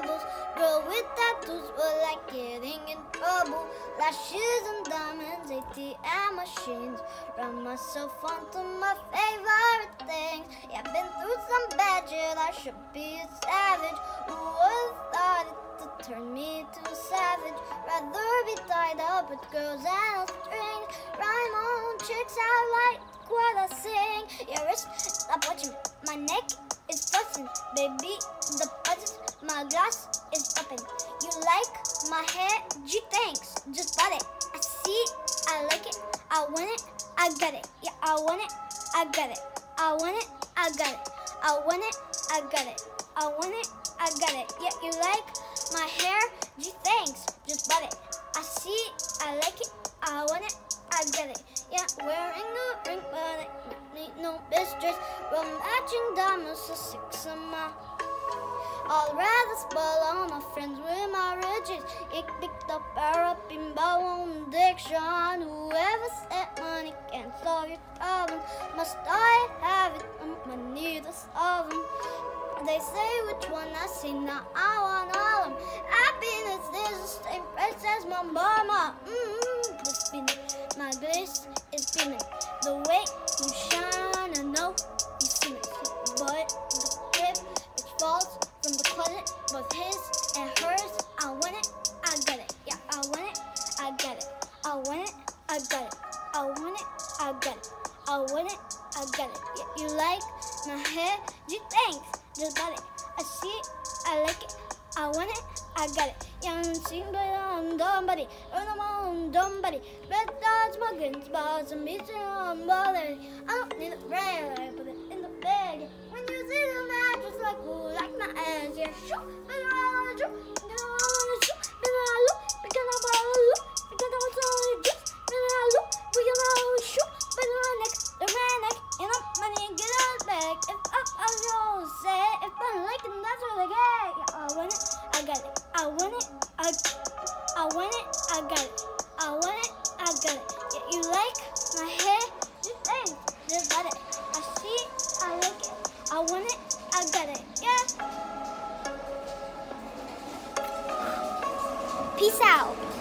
bubbles. Girl with tattoos, but like getting in trouble. Lashes and diamonds, ATM machines. Run myself onto my favorite things. Yeah, I've been through some bad shit, I should be a savage. Who would've thought it to turn me to a savage? Rather be tied up with girls and strings. Rhyme on chicks, I like what I sing. Yeah, wrist, stop watching. My neck is busting, baby. The budget's my glass is popping. You like my hair? Gee, thanks. Just bought it. I see it, I like it, I want it, I got it. Yeah, I want it, I got it. I want it, I got it. I want it, I got it. I want it, I got it. Yeah, you like my hair? Gee, thanks. Just bought it. I see it, I like it, I want it, I got it. Yeah, wearing a ring, but I need no mistress. Well, matching diamonds, so six of my. I'd rather spoil all my friends with my riches. Get picked up, up in bone addiction. Whoever said money can't solve your problems, must I have it? on my need to solve. They say which one I see now. I want all of them. Happiness is the same price as my mama. Mm-hmm. The spin, my bliss is spinning. The the closet, both his and hers. I want it, I got it. Yeah, I want it, I got it. I want it, I got it. I want it, I got it. I want it, I got it. Yeah, you like my hair? Gee, thanks. Just got it. I see it, I like it. I want it, I got it. Young sing but on somebody, on I'm on somebody. Red dots, my grins, balls, and meats on bother. I don't need a bread, I put it in the bag. I want it, I, I want it, I got it. I want it, I got it. You like my hair? Just thanks, just got it. I see it, I like it. I want it, I got it. Yeah. Peace out.